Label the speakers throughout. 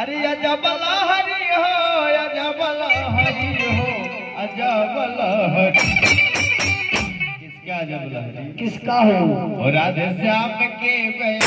Speaker 1: अरे अजब हरि हो अजबला हरि हो अजबला हरि। किसका अजबला हरि?
Speaker 2: किसका हो
Speaker 1: राधे श्याम के गया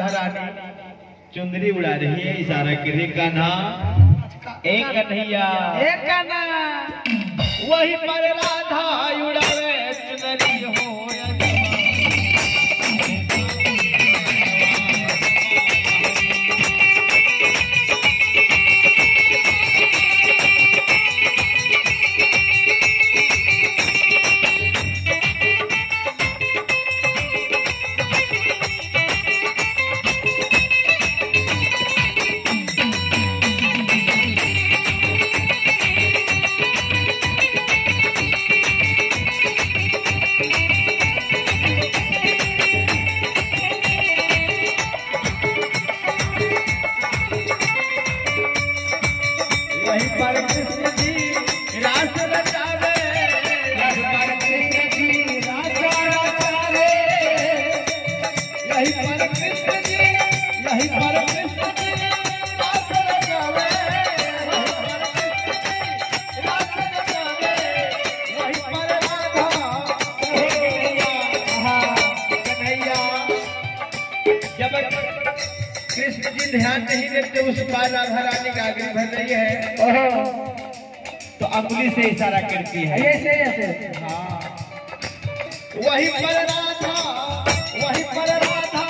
Speaker 1: राधा रानी चुंदरी उड़ा रही है इशारा के लिए कान्हा एक कन्हैया।
Speaker 2: एक कान्हा
Speaker 1: वही पर राधा उड़ा ध्यान नहीं देते उस पार राधा रानी का आगे भर रही है। तो अंगुली से इशारा करती है।
Speaker 2: ऐसे ऐसे
Speaker 1: हाँ। वही पर राधा वही पर राधा